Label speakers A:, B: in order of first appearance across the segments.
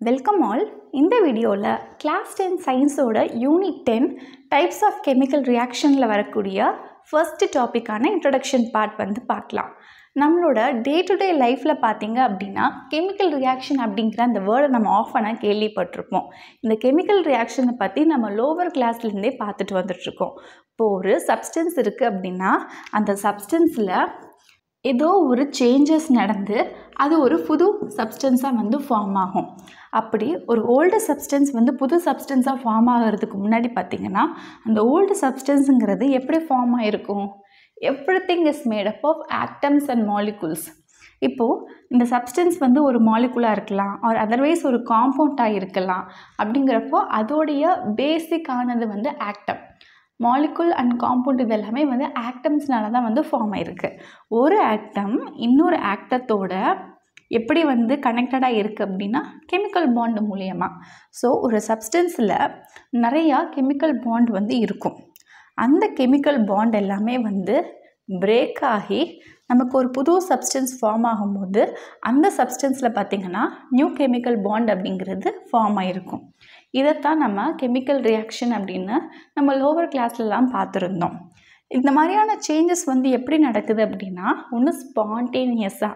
A: Welcome all இந்த வீடியோவில் class ten சயின்ஸோட unit ten types of chemical ரியாக்ஷனில் வரக்கூடிய ஃபர்ஸ்ட் டாப்பிக்கான இன்ட்ரடக்ஷன் பார்ட் வந்து பார்க்கலாம். நம்மளோட டே டு டே லைஃப்பில் பார்த்தீங்க அப்படின்னா கெமிக்கல் ரியாக்ஷன் அப்படிங்கிற அந்த வேர்டை நம்ம ஆஃப் பண்ண கேள்விப்பட்டிருப்போம். இந்த கெமிக்கல் ரியாக்ஷனை பற்றி நம்ம லோவர் கிளாஸ்லேருந்தே பார்த்துட்டு வந்துட்ருக்கோம் இப்போ ஒரு சப்ஸ்டன்ஸ் இருக்குது அப்படின்னா அந்த சப்ஸ்டன்ஸில் ஏதோ ஒரு சேஞ்சஸ் நடந்து அது ஒரு புது சப்ஸ்டன்ஸாக வந்து ஃபார்ம் ஆகும். அப்படி ஒரு ஓல்டு சப்ஸ்டன்ஸ் வந்து புது சப்ஸ்டன்ஸாக ஃபார்ம் ஆகிறதுக்கு முன்னாடி பார்த்திங்கன்னா அந்த ஓல்டு சப்ஸ்டன்ஸுங்கிறது எப்படி ஃபார்ம் ஆகிருக்கும் everything is made up of atoms and molecules இப்போது இந்த சப்ஸ்டன்ஸ் வந்து ஒரு மாலிகுலாக இருக்கலாம் ஆர் அதர்வைஸ் ஒரு காம்பவுண்டாக இருக்கலாம். அப்படிங்கிறப்போ அதோடைய பேசிக்கானது வந்து ஆக்டம் மாலிகுல் அண்ட் காம்பவுண்ட் இது எல்லாமே வந்து ஆக்டம்ஸ்னால தான் வந்து ஃபார்ம் ஆயிருக்கு. ஒரு ஆக்டம் இன்னொரு ஆக்டத்தோட எப்படி வந்து கனெக்டடாக இருக்குது அப்படின்னா கெமிக்கல் பாண்டு மூலியமாக ஸோ ஒரு சப்ஸ்டன்ஸில் நிறையா கெமிக்கல் பாண்ட் வந்து இருக்கும். அந்த கெமிக்கல் பாண்ட் எல்லாமே வந்து பிரேக் ஆகி நமக்கு ஒரு புது சப்ஸ்டன்ஸ் ஃபார்ம் ஆகும்போது அந்த சப்ஸ்டன்ஸில் பார்த்திங்கன்னா நியூ கெமிக்கல் பாண்ட் அப்படிங்கிறது ஃபார்ம் ஆகிருக்கும் இதைத்தான் நம்ம கெமிக்கல் ரியாக்ஷன் அப்படின்னு நம்ம லோவர் கிளாஸ்லலாம் பார்த்துருந்தோம். இந்த மாதிரியான சேஞ்சஸ் வந்து எப்படி நடக்குது அப்படின்னா ஒன்று ஸ்பான்டேனியஸாக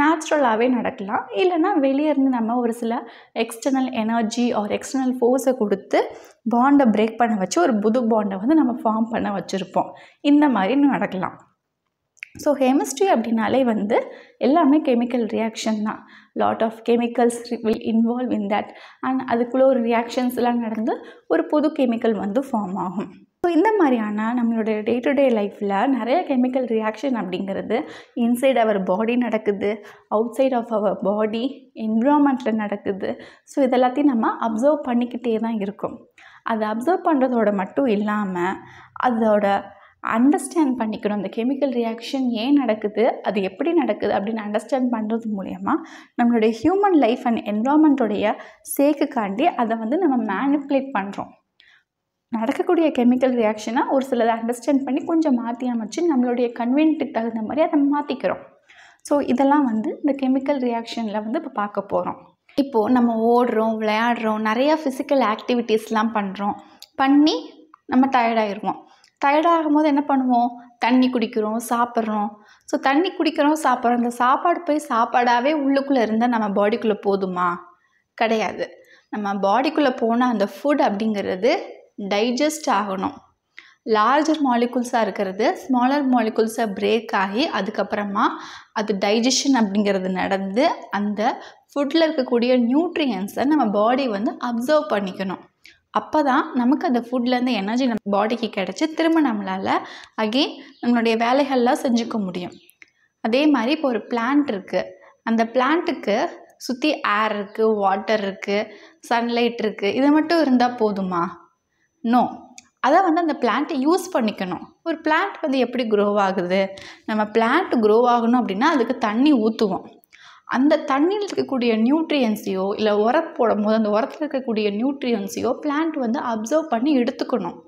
A: நேச்சுரலாகவே நடக்கலாம். இல்லைனா வெளியே இருந்து நம்ம ஒரு சில எக்ஸ்டர்னல் எனர்ஜி ஆர் எக்ஸ்டர்னல் ஃபோர்ஸை கொடுத்து பாண்டை பிரேக் பண்ண வச்சு ஒரு புது பாண்டை வந்து நம்ம ஃபார்ம் பண்ண வச்சுருப்போம். இந்த மாதிரி நடக்கலாம். ஸோ கெமிஸ்ட்ரி அப்படின்னாலே வந்து எல்லாமே கெமிக்கல் ரியாக்ஷன் தான். Lot of chemicals will involve in that and அதுக்குள்ளே ஒரு ரியாக்ஷன்ஸ்லாம் நடந்து ஒரு புது கெமிக்கல் வந்து ஃபார்ம் ஆகும். ஸோ இந்த மாதிரியான நம்மளுடைய டே டு டே லைஃப்பில் நிறைய கெமிக்கல் ரியாக்ஷன் அப்படிங்கிறது இன்சைட் அவர் பாடி நடக்குது. Outside of our body என்விரான்மெண்ட்டில் நடக்குது. ஸோ இதெல்லாத்தையும் நம்ம அப்சர்வ் பண்ணிக்கிட்டே தான் இருக்கும். அதை அப்சர்வ் பண்ணுறதோட மட்டும் இல்லாமல் அதோட அண்டர்ஸ்டாண்ட் பண்ணிக்கணும். அந்த கெமிக்கல் ரியாக்ஷன் ஏன் நடக்குது? அது எப்படி நடக்குது? அப்படின்னு அண்டர்ஸ்டாண்ட் பண்ணுறது மூலயமா நம்மளுடைய ஹியூமன் லைஃப் அண்ட் என்வரான்மெண்ட்டோடைய சேக்குக்காண்டி அதை வந்து நம்ம மேனிப்புலேட் பண்ணுறோம் நடக்கக்கூடிய கெமிக்கல் ரியாக்ஷனை ஒரு சிலதை அண்டர்ஸ்டாண்ட் பண்ணி கொஞ்சம் மாற்றி அமைச்சு நம்மளுடைய கன்வீனியன்ட்டுக்கு தகுந்த மாதிரி அதை மாற்றிக்கிறோம் ஸோ இதெல்லாம் வந்து இந்த கெமிக்கல் ரியாக்ஷனில் வந்து இப்போ பார்க்க போகிறோம் இப்போது நம்ம ஓடுறோம் விளையாடுறோம் நிறையா ஃபிசிக்கல் ஆக்டிவிட்டீஸ்லாம் பண்ணுறோம் பண்ணி நம்ம டயர்டாயிருவோம் டயர்டாகும் போது என்ன பண்ணுவோம்? தண்ணி குடிக்கிறோம் சாப்பிட்றோம். ஸோ தண்ணி குடிக்கிறோம் சாப்பிட்றோம். அந்த சாப்பாடு போய் சாப்பாடாகவே உள்ளுக்குள்ளே இருந்தால் நம்ம பாடிக்குள்ளே போதுமா? கிடையாது. நம்ம பாடிக்குள்ளே போனால் அந்த ஃபுட் அப்படிங்கிறது டைஜஸ்ட் ஆகணும். லார்ஜர் மாலிகுல்ஸாக இருக்கிறது. ஸ்மாலர் மாலிகுல்ஸை பிரேக் ஆகி அதுக்கப்புறமா அது டைஜஷன் அப்படிங்கிறது நடந்து அந்த ஃபுட்டில் இருக்கக்கூடிய நியூட்ரியன்ஸை நம்ம பாடி வந்து அப்சர்வ் பண்ணிக்கணும். அப்போ தான் நமக்கு அந்த ஃபுட்லேருந்து எனர்ஜி நம்ம பாடிக்கு கிடச்சி திரும்ப நம்மளால் அகெயின் நம்மளுடைய வேலைகள்லாம் செஞ்சுக்க முடியும். அதே மாதிரி இப்போ ஒரு பிளான்ட் இருக்குது அந்த பிளான்ட்டுக்கு சுற்றி ஏர் இருக்குது வாட்டர் இருக்குது சன்லைட் இருக்குது இது மட்டும் இருந்தால் போதுமா? நோ அதை வந்து அந்த பிளான்ட்டை யூஸ் பண்ணிக்கணும். ஒரு பிளான்ட் வந்து எப்படி க்ரோ ஆகுது? நம்ம பிளான்ட் க்ரோ ஆகணும் அப்படின்னா அதுக்கு தண்ணி ஊற்றுவோம் அந்த தண்ணியில் இருக்கக்கூடிய நியூட்ரியன்ஸையோ இல்லை உரம் போடும் போது அந்த உரத்தில் இருக்கக்கூடிய நியூட்ரியன்ஸையோ பிளான்ட் வந்து அப்சர்வ் பண்ணி எடுத்துக்கணும்.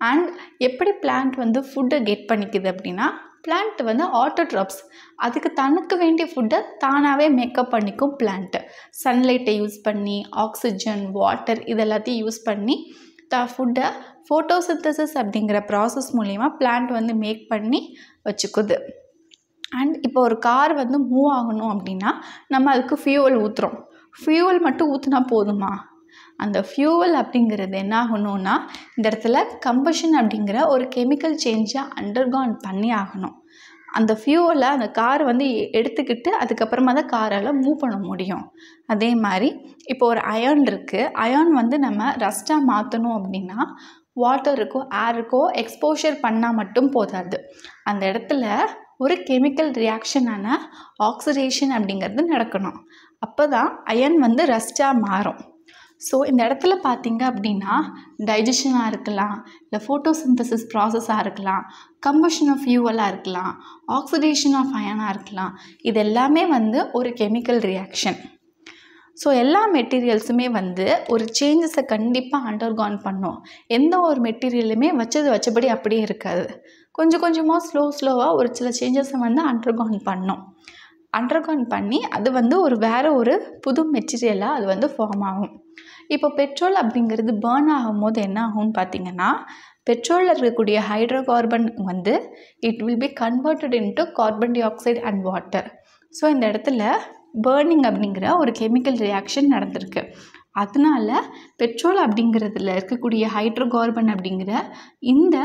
A: அண்ட் எப்படி பிளான்ட் வந்து ஃபுட்டை கெட் பண்ணிக்குது அப்படின்னா பிளான்ட் வந்து ஆட்டோட்ராப்ஸ் அதுக்கு தனக்கு வேண்டிய ஃபுட்டை தானாகவே மேக்கப் பண்ணிக்கும் பிளான்ட்டு சன்லைட்டை யூஸ் பண்ணி ஆக்சிஜன் வாட்டர் இதெல்லாத்தையும் யூஸ் பண்ணி த ஃபுட்டை ஃபோட்டோசிந்தசிஸ் அப்படிங்கிற ப்ராசஸ் மூலிமா பிளான்ட் வந்து மேக் பண்ணி வச்சுக்குது. அண்ட் இப்போ ஒரு கார் வந்து மூவ் ஆகணும் அப்படின்னா நம்ம அதுக்கு ஃபியூவல் ஊற்றுறோம் ஃபியூவல் மட்டும் ஊற்றினா போதுமா? அந்த ஃபியூவல் அப்படிங்கிறது என்ன ஆகணும்னா இந்த இடத்துல கம்பஷன் அப்படிங்கிற ஒரு கெமிக்கல் சேஞ்சை அண்டர்கான் பண்ணி ஆகணும். அந்த ஃபியூவலை அந்த கார் வந்து எடுத்துக்கிட்டு அதுக்கப்புறமா தான் காரால் மூவ் பண்ண முடியும். அதே மாதிரி இப்போ ஒரு அயர்ன் இருக்குது அயர்ன் வந்து நம்ம ரஸ்ட்டாக மாற்றணும் அப்படின்னா வாட்டருக்கோ ஏருக்கோ எக்ஸ்போஷர் பண்ணால் மட்டும் போதாது. அந்த இடத்துல ஒரு கெமிக்கல் ரியாக்ஷனான ஆக்சிடேஷன் அப்படிங்கிறது நடக்கணும். அப்போ தான் அயன் வந்து ரஸ்ட்டாக மாறும். ஸோ இந்த இடத்துல பார்த்தீங்க அப்படின்னா டைஜஷனாக இருக்கலாம் இல்லை ஃபோட்டோசிந்தசிஸ் ப்ராசஸாக இருக்கலாம் கம்பஷன் ஆஃப் ஃபியூவலாக இருக்கலாம் ஆக்சிடேஷன் ஆஃப் அயனாக இருக்கலாம். இது எல்லாமே வந்து ஒரு கெமிக்கல் ரியாக்ஷன் ஸோ எல்லா மெட்டீரியல்ஸுமே வந்து ஒரு சேஞ்சஸை கண்டிப்பாக அண்டர்கான் பண்ணும். எந்த ஒரு மெட்டீரியலுமே வச்சது வச்சபடி அப்படியே இருக்காது. கொஞ்சம் கொஞ்சமாக ஸ்லோ ஸ்லோவாக ஒரு சில சேஞ்சஸை வந்து அண்டர்கான் பண்ணும். அண்டர்கான் பண்ணி அது வந்து ஒரு வேறு ஒரு புது மெட்டீரியலாக அது வந்து ஃபார்ம் ஆகும். இப்போ பெட்ரோல் அப்படிங்கிறது பேர்ன் ஆகும்போது என்ன ஆகும்னு பார்த்தீங்கன்னா பெட்ரோலில் இருக்கக்கூடிய ஹைட்ரோ கார்பன் வந்து it will be converted into carbon dioxide and water so இந்த இடத்துல பேர்னிங் அப்படிங்கிற ஒரு கெமிக்கல் ரியாக்ஷன் நடந்திருக்கு. அதனால பெட்ரோல் அப்படிங்கிறதுல இருக்கக்கூடிய ஹைட்ரோ கார்பன் அப்படிங்கிற இந்த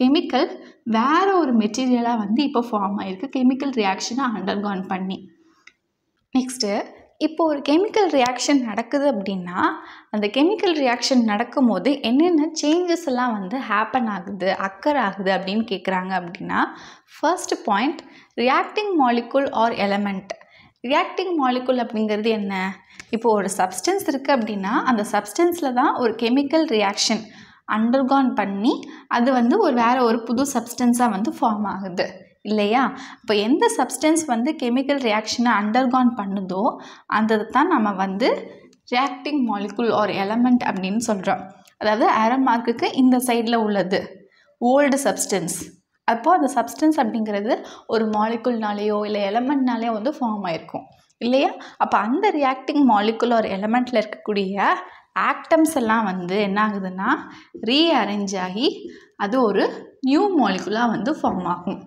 A: கெமிக்கல் வேறு ஒரு மெட்டீரியலாக வந்து இப்போ ஃபார்ம் ஆகிருக்கு கெமிக்கல் ரியாக்ஷனை அண்டர்கான் பண்ணி. நெக்ஸ்ட்டு இப்போ ஒரு கெமிக்கல் ரியாக்ஷன் நடக்குது அப்படின்னா அந்த கெமிக்கல் ரியாக்ஷன் நடக்கும்போது என்னென்ன சேஞ்சஸ் எல்லாம் வந்து ஹேப்பன் ஆகுது அக்கர் ஆகுது அப்படின்னு கேட்குறாங்க அப்படின்னா first point reacting molecule or element reacting molecule அப்படிங்கிறது என்ன? இப்போ ஒரு சப்ஸ்டன்ஸ் இருக்குது அப்படின்னா அந்த சப்ஸ்டன்ஸில் தான் ஒரு கெமிக்கல் ரியாக்ஷன் அண்டர்கான் பண்ணி அது வந்து ஒரு வேறு ஒரு புது சப்ஸ்டன்ஸாக வந்து ஃபார்ம் ஆகுது. இல்லையா? இப்போ எந்த சப்ஸ்டன்ஸ் வந்து கெமிக்கல் ரியாக்ஷனை அண்டர்கான் பண்ணுதோ அந்த தான் நம்ம வந்து ரியாக்டிங் மாலிகுல் ஆர் எலமெண்ட் அப்படின்னு சொல்கிறோம் அதாவது ஆரமார்க்குக்கு இந்த சைடில் உள்ளது. ஓல்டு சப்ஸ்டன்ஸ் அப்போது அந்த சப்ஸ்டன்ஸ் அப்படிங்கிறது ஒரு மாலிகுல்னாலேயோ இல்லை எலமெண்ட்னாலேயோ வந்து ஃபார்ம் ஆயிருக்கும். இல்லையா? அப்போ அந்த ரியாக்டிங் மாலிகுலர் எலமெண்ட்டில் இருக்கக்கூடிய ஆக்டம்ஸ் எல்லாம் வந்து என்ன ஆகுதுன்னா ரீஅரேஞ்ச் ஆகி அது ஒரு நியூ மாலிகுலாக வந்து ஃபார்ம் ஆகும்.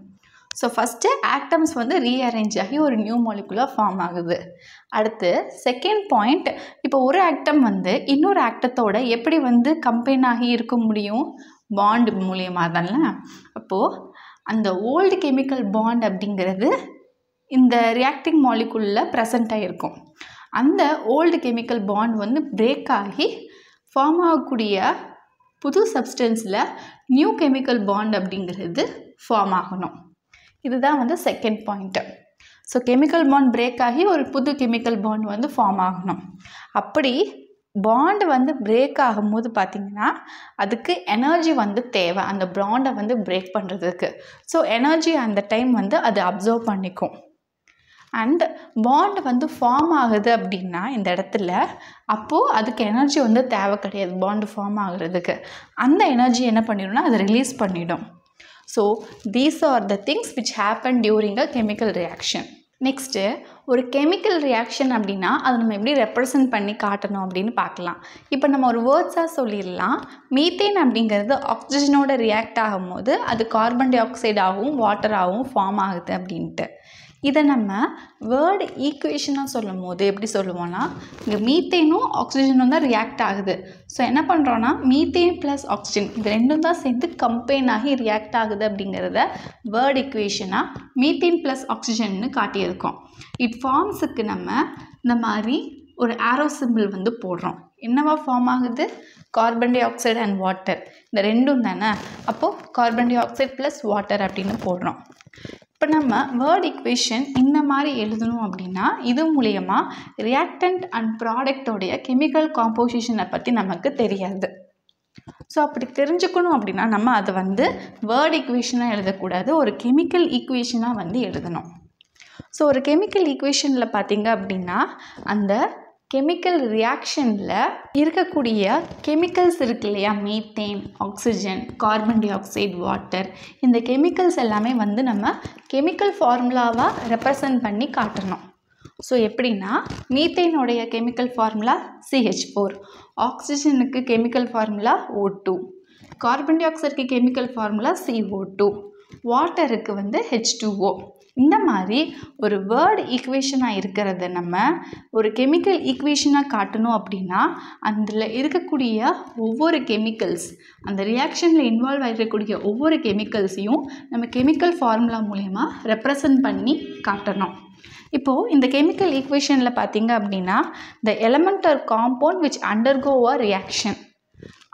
A: ஸோ ஃபஸ்ட்டு ஆக்டம்ஸ் வந்து ரீஅரேஞ்ச் ஆகி ஒரு நியூ மாலிகுலாக ஃபார்ம் ஆகுது. அடுத்து செகண்ட் பாயிண்ட் இப்போ ஒரு ஆக்டம் வந்து இன்னொரு ஆக்டத்தோட எப்படி வந்து கம்பைன் ஆகி இருக்க முடியும்? பாண்ட் மூலியமாக தானே அப்போது அந்த ஓல்டு கெமிக்கல் பாண்ட் அப்படிங்கிறது இந்த ரியாக்டிங் மாலிகுலில் ப்ரெசண்ட் ஆகிருக்கும் அந்த ஓல்டு கெமிக்கல் பாண்ட் வந்து பிரேக் ஆகி ஃபார்ம் ஆகக்கூடிய புது சப்ஸ்டன்ஸில் நியூ கெமிக்கல் பாண்ட் அப்படிங்கிறது ஃபார்ம் ஆகணும். இதுதான் வந்து second point so chemical bond break ஆகி ஒரு புது கெமிக்கல் பாண்ட் வந்து ஃபார்ம் ஆகணும். அப்படி பாண்டு வந்து பிரேக் ஆகும்போது பார்த்திங்கன்னா அதுக்கு எனர்ஜி வந்து தேவை. அந்த பாண்டை வந்து பிரேக் பண்ணுறதுக்கு ஸோ எனர்ஜி அந்த டைம் வந்து அது அப்சர்வ் பண்ணிக்கும். அண்ட் பாண்ட் வந்து ஃபார்ம் ஆகுது அப்படின்னா இந்த இடத்துல அப்போது அதுக்கு எனர்ஜி வந்து தேவை கிடையாது பாண்டு ஃபார்ம் ஆகிறதுக்கு. அந்த எனர்ஜி என்ன பண்ணிடும்னா அதை ரிலீஸ் பண்ணிடும். So these are the things which happen during a chemical reaction next ஒரு கெமிக்கல் ரியாக்ஷன் அப்படின்னா அதை நம்ம எப்படி ரெப்ரசன்ட் பண்ணி காட்டணும் அப்படின்னு பார்க்கலாம். இப்போ நம்ம ஒரு வேர்ட்ஸாக சொல்லிடலாம். மீத்தேன் அப்படிங்கிறது ஆக்சிஜனோட ரியாக்ட் ஆகும்போது அது கார்பன் டை ஆக்சைடாகவும் வாட்டராகவும் ஃபார்ம் ஆகுது அப்படின்ட்டு. இதை நம்ம வேர்டு ஈக்குவேஷனாக சொல்லும் போது எப்படி சொல்லுவோம்னா இங்கே மீத்தேனும் ஆக்சிஜனும் தான் ரியாக்ட் ஆகுது. ஸோ என்ன பண்ணுறோன்னா மீத்தேன் ப்ளஸ் ஆக்சிஜன் இது ரெண்டும் தான் சேர்ந்து கம்பைன் ஆகி ரியாக்ட் ஆகுது அப்படிங்கிறத வேர்டு ஈக்குவேஷனாக மீத்தேன் ப்ளஸ் ஆக்சிஜன்னு காட்டியிருக்கோம். இட் ஃபார்ம்ஸுக்கு நம்ம இந்த மாதிரி ஒரு ஆரோ சிம்பிள் வந்து போடுறோம். என்னவா ஃபார்ம் ஆகுது? Carbon dioxide and water இந்த ரெண்டும் தானே? அப்போது carbon dioxide plus water அப்படின்னு போடுறோம். இப்போ நம்ம வேர்ட் இக்குவேஷன் இந்த மாதிரி எழுதணும் அப்படின்னா இது மூலயமா ரியாக்டன்ட் அண்ட் ப்ராடக்டோடைய கெமிக்கல் காம்போசிஷனை பற்றி நமக்கு தெரியாது. ஸோ அப்படி தெரிஞ்சுக்கணும் அப்படின்னா நம்ம அதை வந்து வேர்ட் ஈக்குவேஷனாக எழுதக்கூடாது. ஒரு கெமிக்கல் ஈக்குவேஷனாக வந்து எழுதணும். ஸோ ஒரு கெமிக்கல் ஈக்குவேஷனில் பார்த்தீங்க அப்படின்னா அந்த கெமிக்கல் ரியாக்ஷனில் இருக்கக்கூடிய கெமிக்கல்ஸ் இருக்கு இல்லையா? Methane oxygen carbon dioxide water இந்த கெமிக்கல்ஸ் எல்லாமே வந்து நம்ம கெமிக்கல் ஃபார்முலாவாக ரெப்ரசன்ட் பண்ணி காட்டணும். ஸோ எப்படின்னா மீத்தேனுடைய chemical formula CH four ஆக்சிஜனுக்கு chemical formula O two carbon tie ஆக்சைடுக்கு கெமிக்கல் ஃபார்முலா சிஓ டூ வாட்டருக்கு வந்து ஹெச் டூஓ இந்த மாதிரி ஒரு வேர்டு ஈக்குவேஷனாக இருக்கிறத நம்ம ஒரு கெமிக்கல் ஈக்குவேஷனாக காட்டணும் அப்படின்னா அதில் இருக்கக்கூடிய ஒவ்வொரு கெமிக்கல்ஸ் அந்த ரியாக்ஷனில் இன்வால்வ் ஆகிருக்கக்கூடிய ஒவ்வொரு கெமிக்கல்ஸையும் நம்ம கெமிக்கல் ஃபார்முலா மூலயமா ரெப்ரசன்ட் பண்ணி காட்டணும். இப்போது இந்த கெமிக்கல் ஈக்குவேஷனில் பார்த்தீங்க அப்படின்னா the element or compound which undergo a reaction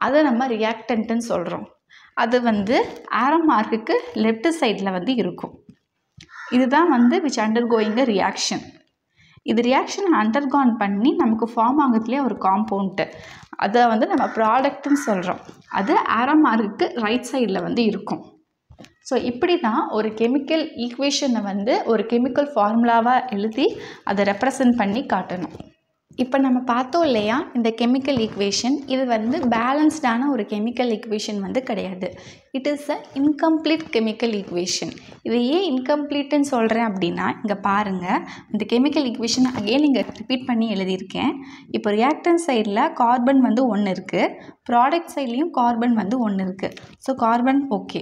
A: அதை நம்ம ரியாக்டன்ட்டுன்னு சொல்கிறோம் அது வந்து ஆரம் மார்க்குக்கு லெஃப்ட் சைடில் வந்து இருக்கும். இதுதான் வந்து விச் அண்டர்கோயிங் ரியாக்ஷன் இது ரியாக்ஷன் அண்டர்கான் பண்ணி நமக்கு ஃபார்ம் ஆகுதுலேயே ஒரு காம்பவுண்ட்டு அதை வந்து நம்ம ப்ராடக்ட்னு சொல்கிறோம் அது ஆரோ ரைட் சைடில் வந்து இருக்கும். ஸோ இப்படி தான் ஒரு கெமிக்கல் ஈக்குவேஷனை வந்து ஒரு கெமிக்கல் ஃபார்முலாவாக எழுதி அதை ரெப்ரசன்ட் பண்ணி காட்டணும். இப்போ நம்ம பார்த்தோம் இல்லையா இந்த கெமிக்கல் ஈக்குவேஷன் இது வந்து பேலன்ஸ்டான ஒரு கெமிக்கல் ஈக்குவேஷன் வந்து கிடையாது. It is a incomplete chemical equation இது ஏன் இன்கம்ப்ளீட்டுன்னு சொல்கிறேன் அப்படின்னா இங்கே பாருங்கள் இந்த கெமிக்கல் ஈக்குவேஷன் அகைன் இங்கே ரிப்பீட் பண்ணி எழுதியிருக்கேன். இப்போ ரியாக்டன் சைடில் கார்பன் வந்து ஒன்று இருக்குது ப்ராடக்ட் சைட்லேயும் கார்பன் வந்து ஒன்று இருக்குது ஸோ கார்பன் ஓகே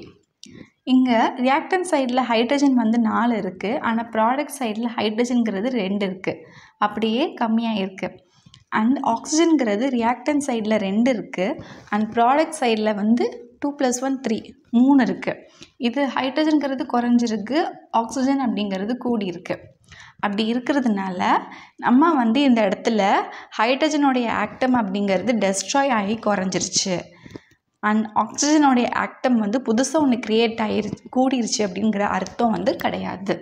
A: இங்கே ரியாக்டன் சைடில் ஹைட்ரஜன் வந்து நாலு இருக்குது ஆனால் ப்ராடக்ட் சைடில் ஹைட்ரஜனுங்கிறது ரெண்டு இருக்குது அப்படியே கம்மியாக இருக்குது அண்ட் ஆக்சிஜனுங்கிறது ரியாக்டன் சைடில் ரெண்டு இருக்குது அண்ட் ப்ராடக்ட் சைடில் வந்து டூ ப்ளஸ் ஒன் த்ரீ மூணு இருக்குது இது ஹைட்ரஜன்கிறது குறைஞ்சிருக்கு ஆக்சிஜன் அப்படிங்கிறது கூடி இருக்குது அப்படி இருக்கிறதுனால நம்ம வந்து இந்த இடத்துல ஹைட்ரஜனுடைய ஆக்டம் அப்படிங்கிறது டெஸ்ட்ராய் ஆகி குறைஞ்சிருச்சு. அண்ட் ஆக்சிஜனுடைய ஆக்டம் வந்து புதுசாக ஒன்று க்ரியேட் ஆகிரு கூடிருச்சு அப்படிங்கிற அர்த்தம் வந்து கிடையாது.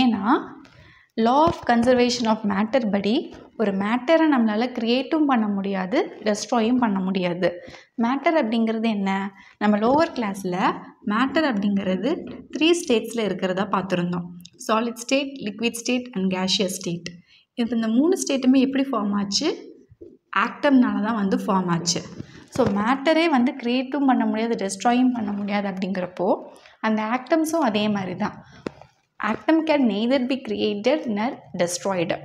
A: ஏன்னா law of conservation of matter படி ஒரு மேட்டரை நம்மளால் க்ரியேட்டும் பண்ண முடியாது டெஸ்ட்ராயும் பண்ண முடியாது. மேட்டர் அப்படிங்கிறது என்ன? நம்ம லோவர் கிளாஸில் மேட்டர் அப்படிங்கிறது த்ரீ ஸ்டேட்ஸில் இருக்கிறதா பார்த்துருந்தோம். Solid state liquid state and gaseous state இப்போ இந்த மூணு ஸ்டேட்டுமே எப்படி ஃபார்ம் ஆச்சு? ஆக்டம்னால தான் வந்து ஃபார்ம் ஆச்சு. ஸோ மேட்டரே வந்து க்ரியேட்டும் பண்ண முடியாது டெஸ்ட்ராயும் பண்ண முடியாது அப்படிங்கிறப்போ அந்த ஆக்டம்ஸும் அதே மாதிரி தான். Atom can neither be created nor destroyed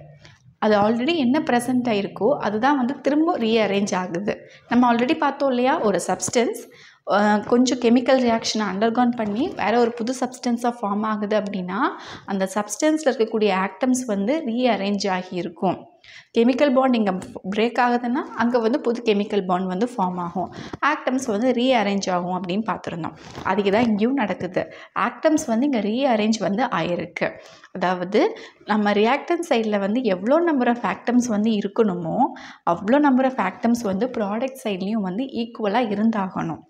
A: அது ஆல்ரெடி என்ன ப்ரெசென்ட் ஆகிருக்கோ அதுதான் வந்து திரும்ப ரீஅரேஞ்ச் ஆகுது. நம்ம ஆல்ரெடி பார்த்தோம் இல்லையா ஒரு சப்ஸ்டன்ஸ் கொஞ்சம் கெமிக்கல் ரியாக்ஷனை அண்டர்கான் பண்ணி வேறு ஒரு புது சப்ஸ்டன்ஸாக ஃபார்ம் ஆகுது அப்படின்னா அந்த சப்ஸ்டன்ஸில் இருக்கக்கூடிய ஆக்டம்ஸ் வந்து ரீஅரேஞ்ச் ஆகியிருக்கும் கெமிக்கல் பாண்ட் இங்கே பிரேக் ஆகுதுன்னா அங்கே வந்து புது கெமிக்கல் பாண்ட் வந்து ஃபார்ம் ஆகும். ஆக்டம்ஸ் வந்து ரீஅரேஞ்ச் ஆகும் அப்படின்னு பார்த்துருந்தோம். அதுக்கு தான் இங்கேயும் நடக்குது. ஆக்டம்ஸ் வந்து இங்கே ரீஅரேஞ்ச் வந்து ஆயிருக்கு. அதாவது நம்ம ரியாக்டன் சைடில் வந்து எவ்வளோ நம்பர் ஆஃப் ஆக்டம்ஸ் வந்து இருக்கணுமோ அவ்வளோ நம்பர் ஆஃப் ஆக்டம்ஸ் வந்து ப்ராடக்ட் சைட்லேயும் வந்து ஈக்குவலாக இருந்தாகணும்.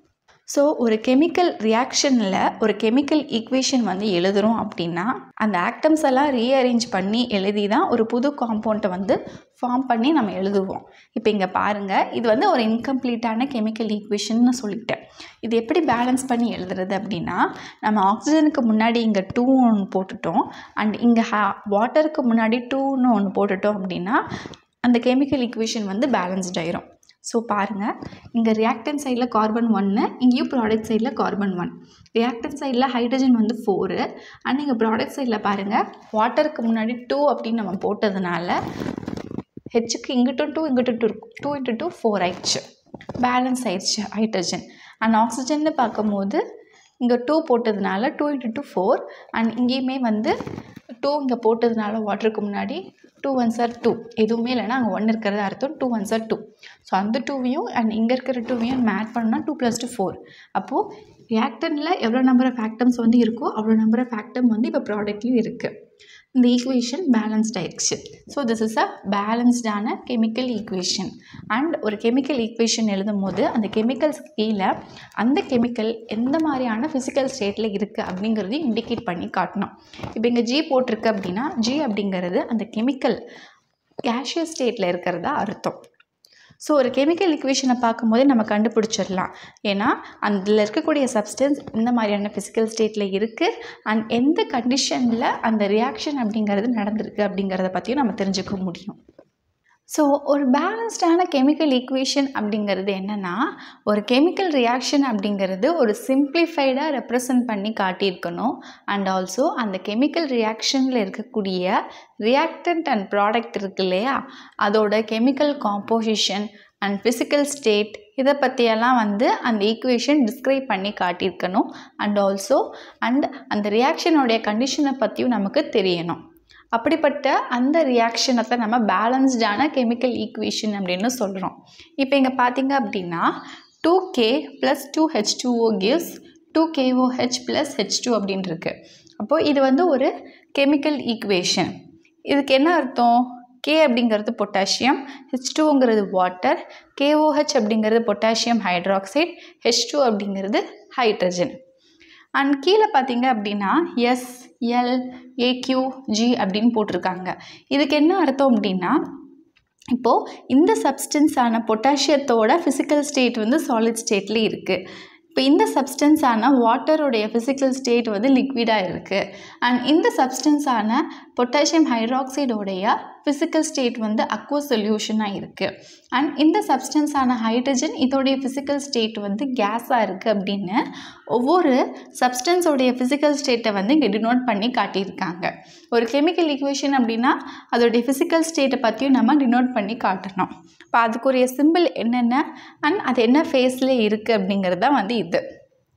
A: ஸோ ஒரு கெமிக்கல் ரியாக்ஷனில் ஒரு கெமிக்கல் ஈக்குவேஷன் வந்து எழுதுகிறோம் அப்படின்னா அந்த ஆக்டம்ஸ் எல்லாம் ரீஅரேஞ்ச் பண்ணி எழுதி தான் ஒரு புது காம்பவுண்ட்டை வந்து ஃபார்ம் பண்ணி நம்ம எழுதுவோம். இப்போ இங்கே பாருங்கள் இது வந்து ஒரு இன்கம்ப்ளீட்டான கெமிக்கல் ஈக்குவேஷன்னு சொல்லிட்டேன். இது எப்படி பேலன்ஸ் பண்ணி எழுதுறது அப்படின்னா நம்ம ஆக்சிஜனுக்கு முன்னாடி இங்கே டூ ஒன்று போட்டுட்டோம். அண்ட் இங்கே ஹா வாட்டருக்கு முன்னாடி டூன்னு ஒன்று போட்டுட்டோம் அப்படின்னா அந்த கெமிக்கல் ஈக்குவேஷன் வந்து பேலன்ஸ்ட் ஆயிரும். ஸோ பாருங்கள் இங்கே ரியாக்டன் சைடில் கார்பன் ஒன்று இங்கேயும் ப்ராடக்ட் சைடில் கார்பன் ஒன் ரியாக்டன் சைடில் ஹைட்ரஜன் வந்து ஃபோரு அண்ட் இங்கே ப்ராடக்ட் சைடில் பாருங்கள் வாட்டருக்கு முன்னாடி டூ அப்படின்னு நம்ம போட்டதுனால ஹெச்சுக்கு இங்கிட்டும் டூ இங்கிட்டும் டூ இருக்கும். டூ இன்ட்டு டூ ஃபோர் ஆயிடுச்சு. பேலன்ஸ் ஆயிடுச்சு ஹைட்ரஜன் அண்ட் ஆக்சிஜன்னு பார்க்கும்போது இங்கே டூ போட்டதுனால two into two four and இங்கேயுமே வந்து டூ இங்கே போட்டதுனால வாட்டருக்கு முன்னாடி டூ ஒன் சார் டூ எதுவுமே இல்லைன்னா அங்கே ஒன் இருக்கிறது அர்த்தம் two one sir two so அந்த டூவையும் அண்ட் இங்கே இருக்கிற டூவையும் நம்ம ஆட் பண்ணால் டூ ப்ளஸ் டூ ஃபோர் அப்போது ரியாக்டனில் எவ்வளோ நம்பர் ஆஃப் ஆக்டம்ஸ் வந்து இருக்கோ அவ்வளோ நம்பர் ஆஃப் ஆக்டம் வந்து இப்போ ப்ராடக்ட்லேயும் இருக்குது இந்த ஈக்குவேஷன் பேலன்ஸ்ட் ஆயிடுச்சு. ஸோ திஸ் இஸ் அ பேலன்ஸ்டான கெமிக்கல் ஈக்குவேஷன் அண்ட் ஒரு கெமிக்கல் ஈக்குவேஷன் எழுதும் போது அந்த கெமிக்கல்ஸ் கீழே அந்த கெமிக்கல் எந்த மாதிரியான ஃபிசிக்கல் ஸ்டேட்டில் இருக்குது அப்படிங்கிறதையும் இண்டிகேட் பண்ணி காட்டணும். இப்போ இங்கே ஜி போட்டிருக்கு அப்படின்னா ஜி அப்படிங்கிறது அந்த கெமிக்கல் கேஷியஸ் ஸ்டேட்டில் இருக்கிறதா அர்த்தம். ஸோ ஒரு கெமிக்கல் இக்குவேஷனை பார்க்கும்போதே நம்ம கண்டுபிடிச்சிடலாம். ஏன்னா அதில் இருக்கக்கூடிய சப்ஸ்டன்ஸ் இந்த மாதிரியான ஃபிசிக்கல் ஸ்டேட்டில் இருக்குது அண்ட் எந்த கண்டிஷனில் அந்த ரியாக்ஷன் அப்படிங்கிறது நடந்திருக்கு அப்படிங்கிறத பற்றியும் நம்ம தெரிஞ்சுக்க முடியும். ஸோ ஒரு பேலன்ஸ்டான கெமிக்கல் ஈக்குவேஷன் அப்படிங்கிறது என்னென்னா ஒரு கெமிக்கல் ரியாக்ஷன் அப்படிங்கிறது ஒரு சிம்பிளிஃபைடாக ரெப்ரசன்ட் பண்ணி காட்டியிருக்கணும். அண்ட் ஆல்சோ அந்த கெமிக்கல் ரியாக்ஷனில் இருக்கக்கூடிய ரியாக்டன்ட் அண்ட் ப்ராடக்ட் இருக்கு இல்லையா? அதோட chemical composition and physical state இதை பற்றியெல்லாம் வந்து அந்த ஈக்குவேஷன் டிஸ்கிரைப் பண்ணி காட்டியிருக்கணும். அண்ட் ஆல்சோ அண்ட் அந்த ரியாக்ஷனுடைய கண்டிஷனை பற்றியும் நமக்கு தெரியணும். அப்படிப்பட்ட அந்த ரியாக்ஷனை தான் நம்ம பேலன்ஸ்டான கெமிக்கல் ஈக்குவேஷன் அப்படின்னு சொல்கிறோம் இப்போ இங்கே பார்த்தீங்க அப்படின்னா two K plus two H two O gives two KOH plus H two அப்படின்ருக்கு அப்போது இது வந்து ஒரு கெமிக்கல் ஈக்குவேஷன் இதுக்கு என்ன அர்த்தம்? கே அப்படிங்கிறது பொட்டாசியம் ஹெச் டூங்கிறது வாட்டர் கேஓஹெச் அப்படிங்கிறது பொட்டாசியம் ஹைட்ராக்சைட் ஹெச் டூ அப்படிங்கிறது ஹைட்ரஜன் அண்ட் கீழே பார்த்தீங்க அப்படின்னா எஸ் எல் ஏக்யூ ஜி அப்படின்னு போட்டிருக்காங்க. இதுக்கு என்ன அர்த்தம் அப்படின்னா இப்போது இந்த சப்ஸ்டன்ஸான பொட்டாசியத்தோட ஃபிசிக்கல் ஸ்டேட் வந்து சாலிட் ஸ்டேட்லேயே இருக்குது இப்போ இந்த சப்ஸ்டன்ஸான வாட்டருடைய ஃபிசிக்கல் ஸ்டேட் வந்து லிக்விடாக இருக்குது அண்ட் இந்த சப்ஸ்டன்ஸான பொட்டாசியம் ஹைட்ராக்சைடோடைய ஃபிசிக்கல் ஸ்டேட் வந்து அக்வோ சொல்யூஷனாக இருக்குது அண்ட் இந்த சப்ஸ்டன்ஸான ஹைட்ரஜன் இதோடைய ஃபிசிக்கல் ஸ்டேட் வந்து கேஸாக இருக்குது அப்படின்னு ஒவ்வொரு சப்ஸ்டன்ஸோடைய ஃபிசிக்கல் ஸ்டேட்டை வந்து இங்கே டினோட் பண்ணி காட்டியிருக்காங்க. ஒரு கெமிக்கல் ஈக்குவேஷன் அப்படின்னா அதோடைய ஃபிசிக்கல் ஸ்டேட்டை பற்றியும் நம்ம டினோட் பண்ணி காட்டணும். இப்போ அதுக்குரிய சிம்பிள் என்னென்ன? அண்ட் அது என்ன ஃபேஸில் இருக்குது அப்படிங்கிறது தான் வந்து இது.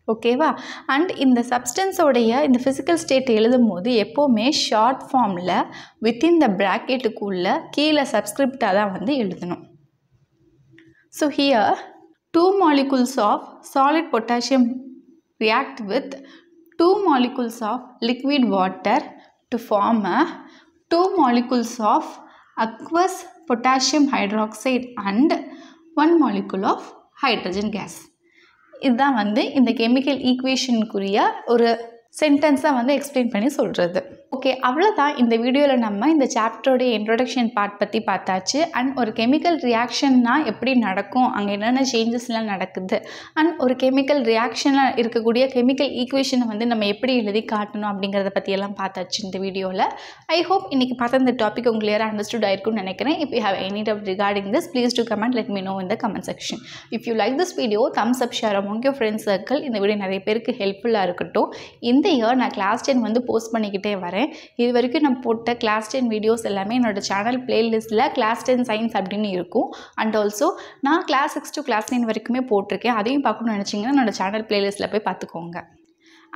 A: ஓகேவா அண்ட் இந்த சப்ஸ்டன்ஸோடைய இந்த ஃபிசிக்கல் ஸ்டேட் எழுதும் போது எப்போவுமே ஷார்ட் ஃபார்மில் வித்தின் த ப்ராக்கெட்டுக்குள்ளே கீழே சப்ஸ்கிரிப்டாக தான் வந்து எழுதணும். So here two molecules of solid potassium react with two molecules of liquid water to form a two molecules of aqueous potassium hydroxide and one molecule of hydrogen gas. இதுதான் வந்து இந்த chemical ஈக்குவேஷனுக்குரிய ஒரு சென்டென்ஸாக வந்து explain பண்ணி சொல்கிறது okay அவ்வளோதான் இந்த வீடியோவில் நம்ம இந்த சாப்டரோட இன்ட்ரொடக்ஷன் பார்ட் பற்றி பார்த்தாச்சு. அண்ட் ஒரு கெமிக்கல் ரியாக்ஷன்னா எப்படி நடக்கும்? அங்கே என்னென்ன சேஞ்சஸ்லாம் நடக்குது? அண்ட் ஒரு கெமிக்கல் ரியாக்ஷனில் இருக்கக்கூடிய கெமிக்கல் ஈக்குவேஷனை வந்து நம்ம எப்படி எழுதி காட்டணும் அப்படிங்கிறத பற்றியெல்லாம் பார்த்தாச்சு இந்த வீடியோவில் ஐ ஹோப் இன்றைக்கி பார்த்த இந்த டாபிக் உங்களுக்கு கிளியராக அண்டர்ஸ்டுட் ஆயிருக்கும்னு நினைக்கிறேன். If you have any doubt regarding this please do comment let me know இந்த comment section if you like this video thumbs up share among your friends circle இந்த video நிறைய பேருக்கு ஹெல்ப்ஃபுல்லாக இருக்கட்டும். இந்த இயர் நான் கிளாஸ் டென் வந்து post பண்ணிக்கிட்டே வரேன். இது வரைக்கும் நான் போட்ட கிளாஸ் டென் வீடியோஸ் எல்லாமே என்னோட சேனல் பிளேலிஸ்ட்டில் கிளாஸ் டென் சயின்ஸ் அப்படின்னு இருக்கும். அண்ட் ஆல்சோ நான் class six to class nine வரைக்குமே போட்டிருக்கேன். அதையும் பார்க்கணும்னு நினச்சிங்கன்னா என்னோட சேனல் பிளேலிஸ்ட்டில் போய் பார்த்துக்கோங்க.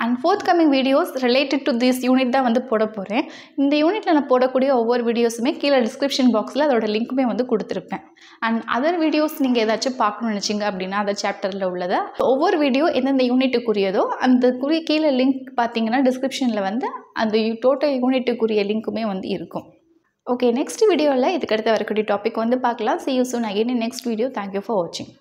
A: And forthcoming videos related to this unit தான் வந்து போட போகிறேன் இந்த யூனிட்டில் நான் போடக்கூடிய ஒவ்வொரு வீடியோஸுமே கீழே டிஸ்கிரிப்ஷன் பாக்ஸில் அதோட லிங்க்குமே வந்து கொடுத்துருப்பேன். அண்ட் அதர் வீடியோஸ் நீங்கள் ஏதாச்சும் பார்க்கணும்னு நினச்சிங்க அப்படின்னா அந்த சாப்டரில் உள்ளதை ஒவ்வொரு வீடியோ எந்தெந்த யூனிட்டுக்குரியதோ அந்த குறி கீழே லிங்க் பார்த்தீங்கன்னா டிஸ்கிரிப்ஷனில் வந்து அந்த டோட்டல் யூனிட்டுக்குரிய லிங்க்குமே வந்து இருக்கும். ஓகே நெக்ஸ்ட் வீடியோவில் இதுக்கடுத்து வரக்கூடிய டாபிக் வந்து பார்க்கலாம். See you soon again next video thank you for வாட்சிங்